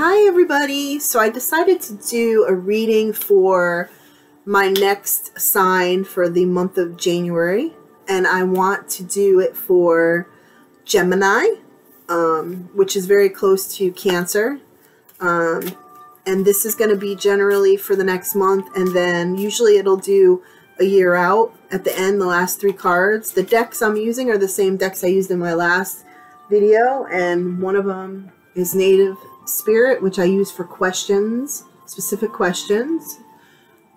Hi, everybody. So I decided to do a reading for my next sign for the month of January, and I want to do it for Gemini, um, which is very close to Cancer. Um, and this is going to be generally for the next month, and then usually it'll do a year out at the end, the last three cards. The decks I'm using are the same decks I used in my last video, and one of them is Native Spirit, which I use for questions, specific questions,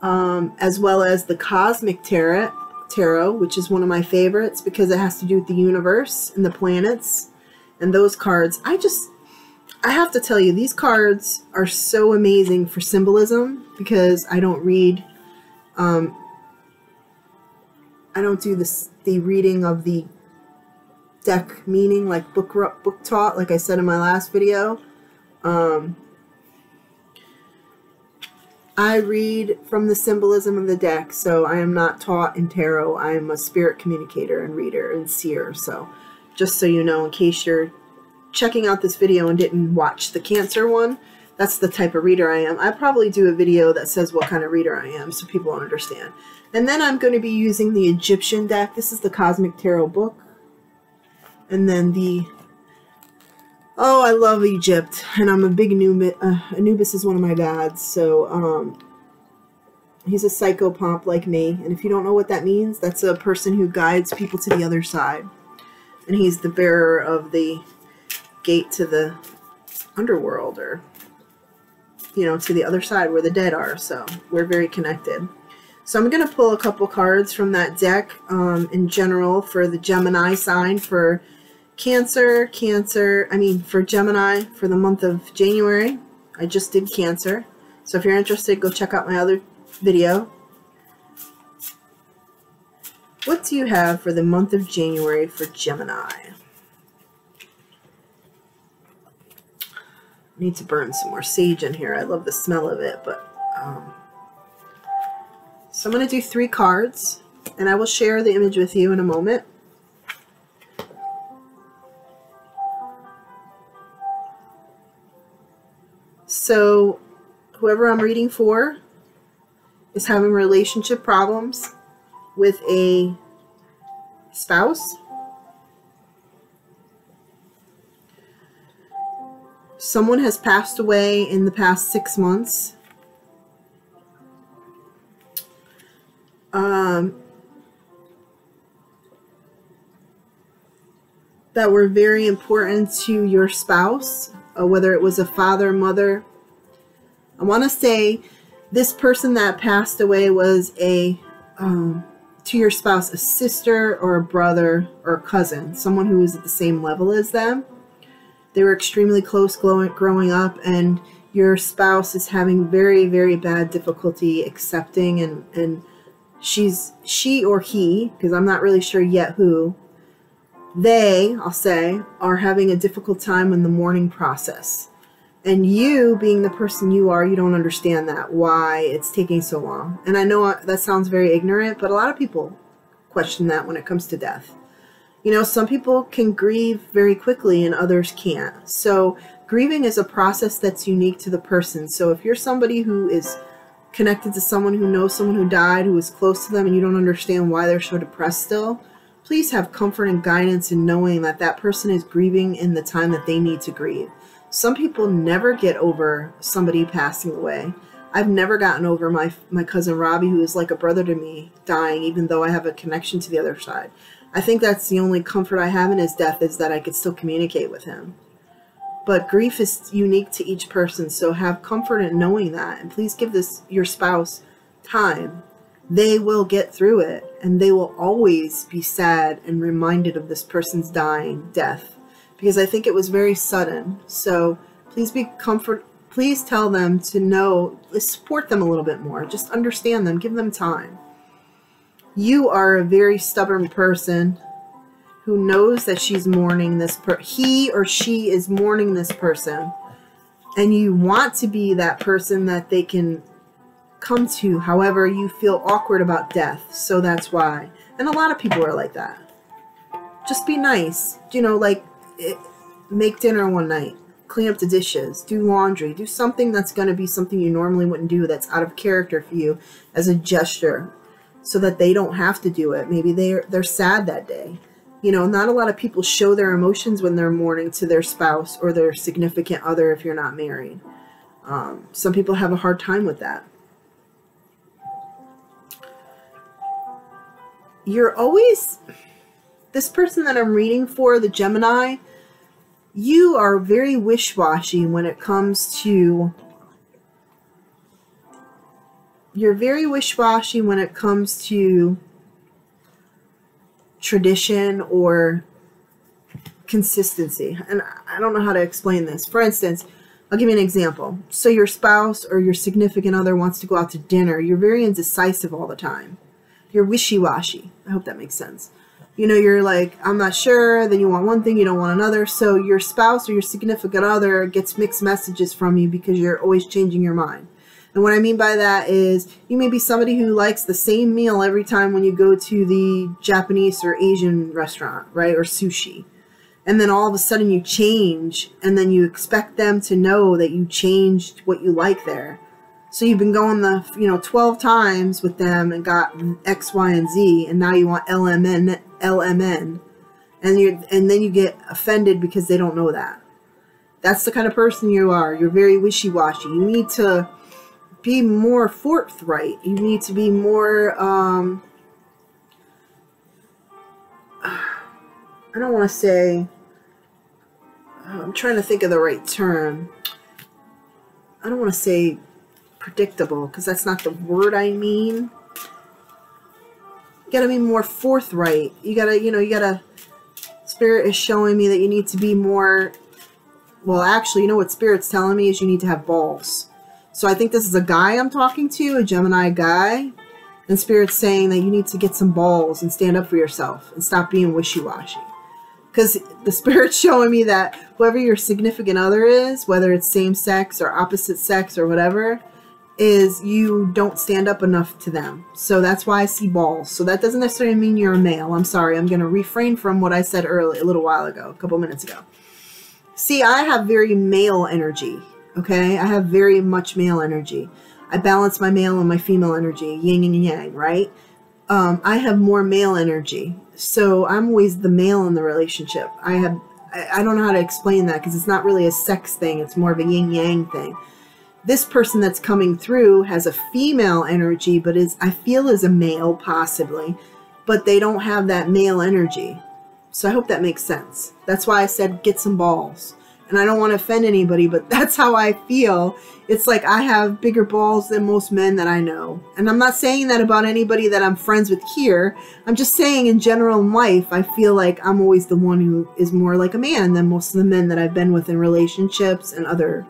um, as well as the Cosmic Tarot, Tarot, which is one of my favorites because it has to do with the universe and the planets and those cards. I just, I have to tell you, these cards are so amazing for symbolism because I don't read, um, I don't do this, the reading of the deck meaning like book book taught like I said in my last video um, I read from the symbolism of the deck so I am not taught in tarot. I am a spirit communicator and reader and seer so just so you know in case you're checking out this video and didn't watch the cancer one that's the type of reader I am. I probably do a video that says what kind of reader I am so people understand. And then I'm going to be using the Egyptian deck. This is the Cosmic Tarot book. And then the oh I love Egypt and I'm a big Anubis uh, Anubis is one of my dads so um he's a psychopomp like me and if you don't know what that means that's a person who guides people to the other side and he's the bearer of the gate to the underworld or you know to the other side where the dead are so we're very connected. So I'm going to pull a couple cards from that deck um, in general for the Gemini sign for Cancer, Cancer, I mean for Gemini for the month of January. I just did Cancer. So if you're interested, go check out my other video. What do you have for the month of January for Gemini? Need to burn some more sage in here. I love the smell of it, but um, so I'm going to do three cards, and I will share the image with you in a moment. Whoever I'm reading for is having relationship problems with a spouse. Someone has passed away in the past six months. Um, that were very important to your spouse, uh, whether it was a father, mother, I want to say this person that passed away was a, um, to your spouse, a sister or a brother or a cousin, someone who was at the same level as them. They were extremely close growing up, and your spouse is having very, very bad difficulty accepting and, and she's she or he, because I'm not really sure yet who, they, I'll say, are having a difficult time in the mourning process. And you, being the person you are, you don't understand that, why it's taking so long. And I know uh, that sounds very ignorant, but a lot of people question that when it comes to death. You know, some people can grieve very quickly and others can't. So, grieving is a process that's unique to the person. So, if you're somebody who is connected to someone who knows someone who died, who is close to them, and you don't understand why they're so depressed still, please have comfort and guidance in knowing that that person is grieving in the time that they need to grieve. Some people never get over somebody passing away. I've never gotten over my my cousin Robbie, who is like a brother to me, dying, even though I have a connection to the other side. I think that's the only comfort I have in his death is that I could still communicate with him. But grief is unique to each person, so have comfort in knowing that, and please give this your spouse time. They will get through it, and they will always be sad and reminded of this person's dying death because I think it was very sudden. So please be comfort. Please tell them to know, support them a little bit more. Just understand them, give them time. You are a very stubborn person who knows that she's mourning this per he or she is mourning this person and you want to be that person that they can come to however you feel awkward about death so that's why and a lot of people are like that just be nice you know like it, make dinner one night, clean up the dishes, do laundry, do something that's going to be something you normally wouldn't do that's out of character for you as a gesture so that they don't have to do it. Maybe they're they're sad that day. You know, not a lot of people show their emotions when they're mourning to their spouse or their significant other if you're not married. Um, some people have a hard time with that. You're always this person that I'm reading for, the Gemini, you are very wish-washy when it comes to you're very wish-washy when it comes to tradition or consistency. And I don't know how to explain this. For instance, I'll give you an example. So your spouse or your significant other wants to go out to dinner. You're very indecisive all the time. You're wishy-washy. I hope that makes sense you know, you're like, I'm not sure, then you want one thing, you don't want another. So your spouse or your significant other gets mixed messages from you because you're always changing your mind. And what I mean by that is you may be somebody who likes the same meal every time when you go to the Japanese or Asian restaurant, right? Or sushi. And then all of a sudden you change and then you expect them to know that you changed what you like there. So you've been going the, you know, 12 times with them and got X, Y, and Z, and now you want LMN, LMN. And you and then you get offended because they don't know that. That's the kind of person you are. You're very wishy-washy. You need to be more forthright. You need to be more, um, I don't want to say, I'm trying to think of the right term. I don't want to say predictable because that's not the word I mean. You gotta be more forthright. You gotta, you know, you gotta. Spirit is showing me that you need to be more. Well, actually, you know what Spirit's telling me is you need to have balls. So I think this is a guy I'm talking to, a Gemini guy. And Spirit's saying that you need to get some balls and stand up for yourself and stop being wishy washy. Because the Spirit's showing me that whoever your significant other is, whether it's same sex or opposite sex or whatever, is you don't stand up enough to them. So that's why I see balls. So that doesn't necessarily mean you're a male. I'm sorry. I'm going to refrain from what I said earlier, a little while ago, a couple minutes ago. See, I have very male energy. Okay. I have very much male energy. I balance my male and my female energy, yin and yang, right? Um, I have more male energy. So I'm always the male in the relationship. I have, I, I don't know how to explain that because it's not really a sex thing. It's more of a yin yang thing this person that's coming through has a female energy, but is I feel is a male possibly, but they don't have that male energy. So I hope that makes sense. That's why I said get some balls. And I don't want to offend anybody, but that's how I feel. It's like I have bigger balls than most men that I know. And I'm not saying that about anybody that I'm friends with here. I'm just saying in general in life, I feel like I'm always the one who is more like a man than most of the men that I've been with in relationships and other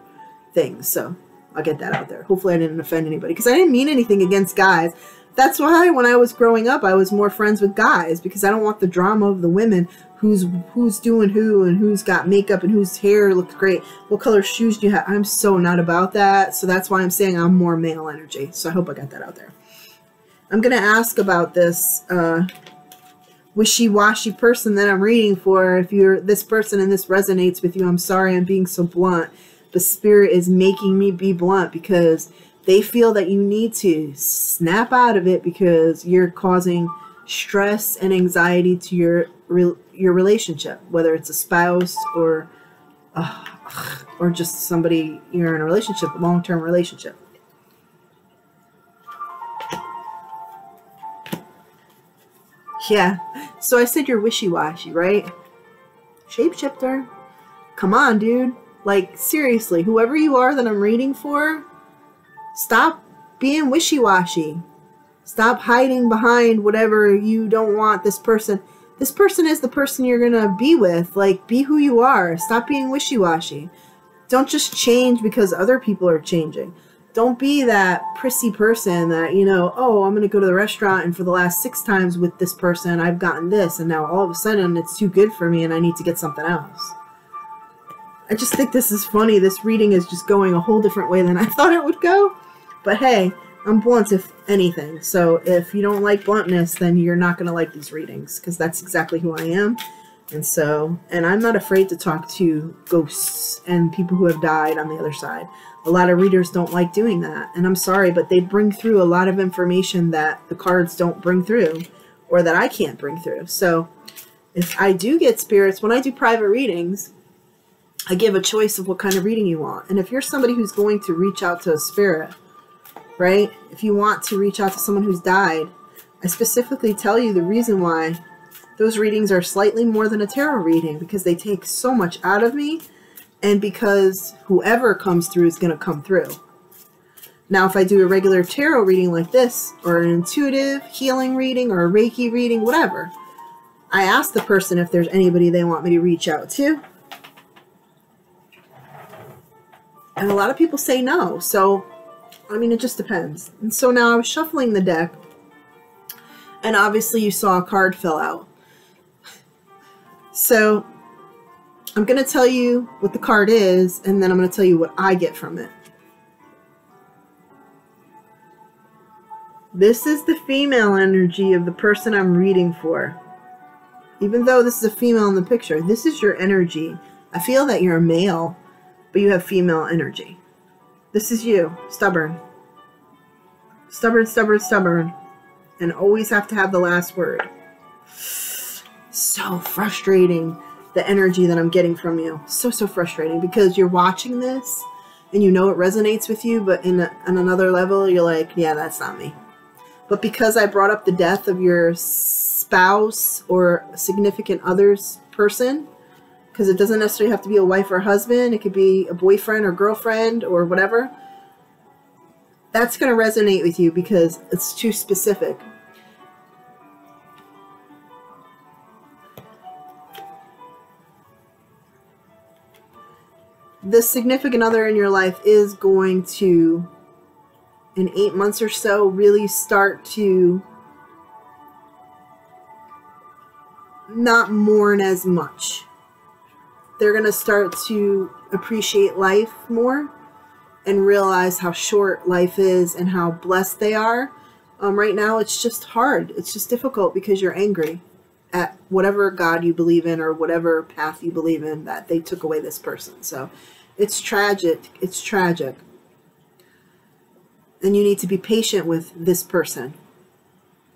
things. So I'll get that out there. Hopefully I didn't offend anybody because I didn't mean anything against guys. That's why when I was growing up, I was more friends with guys because I don't want the drama of the women who's who's doing who and who's got makeup and whose hair looks great. What color shoes do you have? I'm so not about that. So that's why I'm saying I'm more male energy. So I hope I got that out there. I'm going to ask about this uh, wishy-washy person that I'm reading for. If you're this person and this resonates with you, I'm sorry I'm being so blunt the spirit is making me be blunt because they feel that you need to snap out of it because you're causing stress and anxiety to your your relationship, whether it's a spouse or uh, or just somebody you're in a relationship, long term relationship. Yeah, so I said you're wishy washy, right? Shapeshifter. Come on, dude. Like, seriously, whoever you are that I'm reading for, stop being wishy washy. Stop hiding behind whatever you don't want this person. This person is the person you're going to be with. Like, be who you are. Stop being wishy washy. Don't just change because other people are changing. Don't be that prissy person that, you know, oh, I'm going to go to the restaurant and for the last six times with this person, I've gotten this. And now all of a sudden it's too good for me and I need to get something else. I just think this is funny. This reading is just going a whole different way than I thought it would go. But hey, I'm blunt if anything. So if you don't like bluntness, then you're not going to like these readings because that's exactly who I am. And so, and I'm not afraid to talk to ghosts and people who have died on the other side. A lot of readers don't like doing that. And I'm sorry, but they bring through a lot of information that the cards don't bring through or that I can't bring through. So, if I do get spirits, when I do private readings, I give a choice of what kind of reading you want. And if you're somebody who's going to reach out to a spirit, right? If you want to reach out to someone who's died, I specifically tell you the reason why those readings are slightly more than a tarot reading because they take so much out of me and because whoever comes through is going to come through. Now, if I do a regular tarot reading like this, or an intuitive healing reading, or a Reiki reading, whatever, I ask the person if there's anybody they want me to reach out to. And a lot of people say no. So, I mean, it just depends. And so now I was shuffling the deck, and obviously you saw a card fill out. So, I'm going to tell you what the card is, and then I'm going to tell you what I get from it. This is the female energy of the person I'm reading for. Even though this is a female in the picture, this is your energy. I feel that you're a male, but you have female energy. This is you, stubborn. Stubborn, stubborn, stubborn. And always have to have the last word. So frustrating, the energy that I'm getting from you. So, so frustrating because you're watching this and you know it resonates with you, but in, a, on another level, you're like, yeah, that's not me. But because I brought up the death of your spouse or significant other's person, because it doesn't necessarily have to be a wife or husband, it could be a boyfriend or girlfriend or whatever. That's going to resonate with you because it's too specific. The significant other in your life is going to, in eight months or so, really start to not mourn as much they're going to start to appreciate life more and realize how short life is and how blessed they are. Um, right now, it's just hard. It's just difficult because you're angry at whatever God you believe in or whatever path you believe in that they took away this person. So it's tragic. It's tragic. And you need to be patient with this person.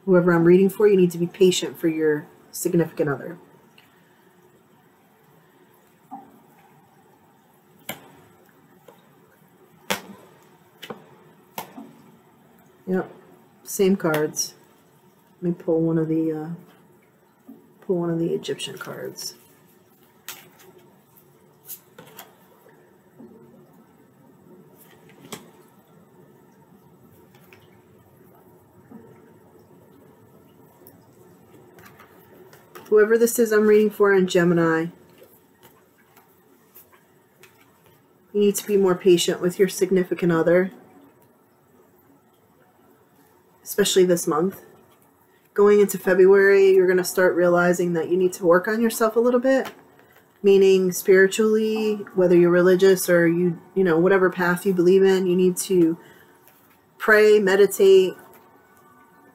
Whoever I'm reading for, you need to be patient for your significant other. Yep, same cards. Let me pull one of the uh, pull one of the Egyptian cards. Whoever this is I'm reading for in Gemini, you need to be more patient with your significant other especially this month. Going into February, you're going to start realizing that you need to work on yourself a little bit, meaning spiritually, whether you're religious or you, you know, whatever path you believe in, you need to pray, meditate.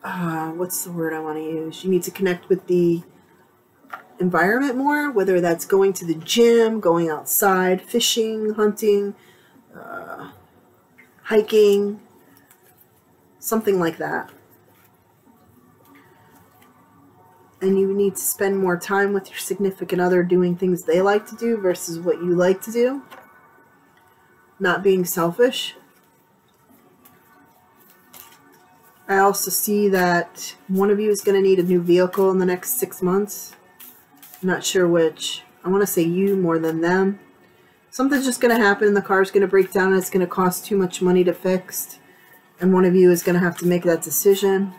Uh, what's the word I want to use? You need to connect with the environment more, whether that's going to the gym, going outside, fishing, hunting, uh, hiking, something like that. And you need to spend more time with your significant other doing things they like to do versus what you like to do. Not being selfish. I also see that one of you is going to need a new vehicle in the next six months. I'm not sure which. I want to say you more than them. Something's just going to happen. The car's going to break down and it's going to cost too much money to fix and one of you is going to have to make that decision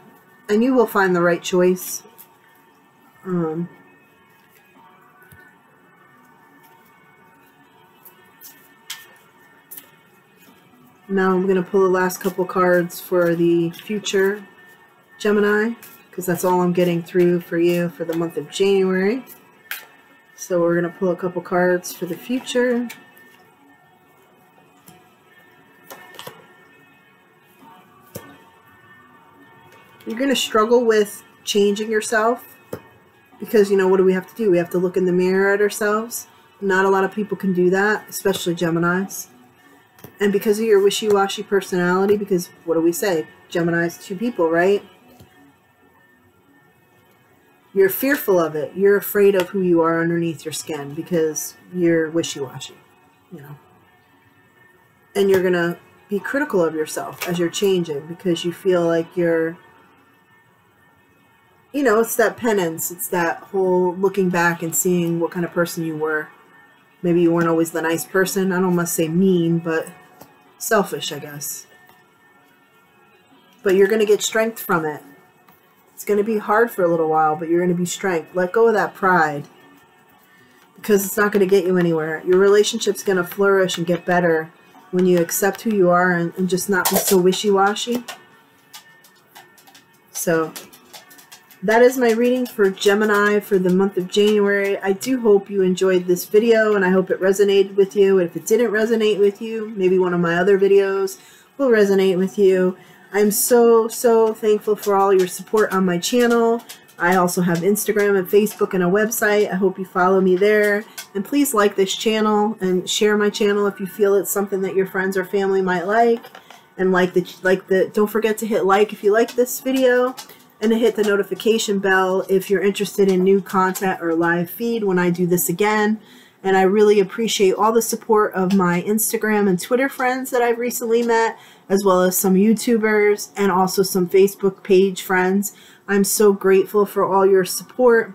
and you will find the right choice. Um, now I'm going to pull the last couple cards for the future Gemini because that's all I'm getting through for you for the month of January. So we're going to pull a couple cards for the future You're going to struggle with changing yourself Because, you know, what do we have to do? We have to look in the mirror at ourselves. Not a lot of people can do that, especially Geminis. And because of your wishy-washy personality, because what do we say? Gemini's two people, right? You're fearful of it. You're afraid of who you are underneath your skin because you're wishy-washy, you know. And you're going to be critical of yourself as you're changing because you feel like you're you know, it's that penance. It's that whole looking back and seeing what kind of person you were. Maybe you weren't always the nice person. I don't must say mean, but selfish, I guess. But you're going to get strength from it. It's going to be hard for a little while, but you're going to be strength. Let go of that pride because it's not going to get you anywhere. Your relationship's going to flourish and get better when you accept who you are and, and just not be so wishy-washy. So that is my reading for Gemini for the month of January. I do hope you enjoyed this video and I hope it resonated with you. And if it didn't resonate with you, maybe one of my other videos will resonate with you. I'm so, so thankful for all your support on my channel. I also have Instagram and Facebook and a website. I hope you follow me there. And please like this channel and share my channel if you feel it's something that your friends or family might like. And like the, like the, don't forget to hit like if you like this video and to hit the notification bell if you're interested in new content or live feed when I do this again. And I really appreciate all the support of my Instagram and Twitter friends that I've recently met, as well as some YouTubers and also some Facebook page friends. I'm so grateful for all your support.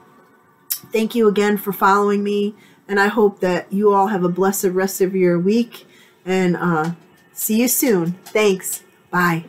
Thank you again for following me. And I hope that you all have a blessed rest of your week. And uh, see you soon. Thanks. Bye.